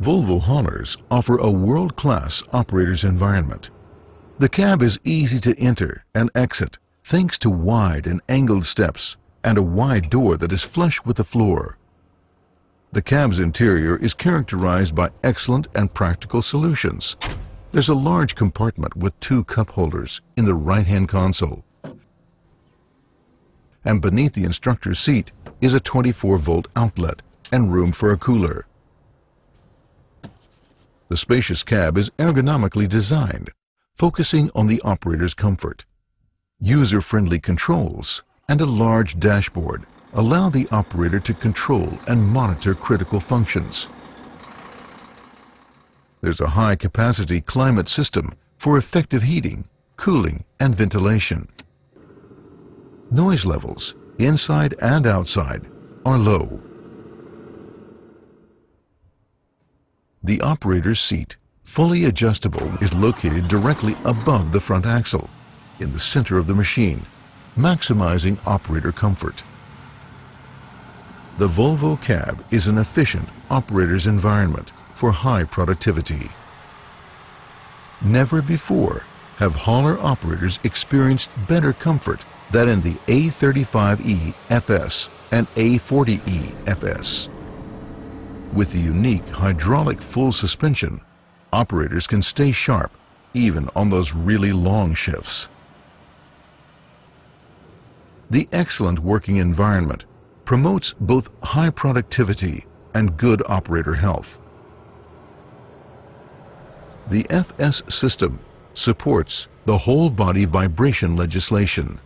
Volvo haulers offer a world-class operator's environment. The cab is easy to enter and exit thanks to wide and angled steps and a wide door that is flush with the floor. The cab's interior is characterized by excellent and practical solutions. There's a large compartment with two cup holders in the right-hand console. And beneath the instructor's seat is a 24-volt outlet and room for a cooler. The spacious cab is ergonomically designed, focusing on the operator's comfort. User-friendly controls and a large dashboard allow the operator to control and monitor critical functions. There's a high-capacity climate system for effective heating, cooling, and ventilation. Noise levels, inside and outside, are low. The operator's seat, fully adjustable, is located directly above the front axle, in the center of the machine, maximizing operator comfort. The Volvo cab is an efficient operator's environment for high productivity. Never before have hauler operators experienced better comfort than in the A35E FS and A40E FS. With the unique hydraulic full suspension, operators can stay sharp even on those really long shifts. The excellent working environment promotes both high productivity and good operator health. The FS system supports the whole body vibration legislation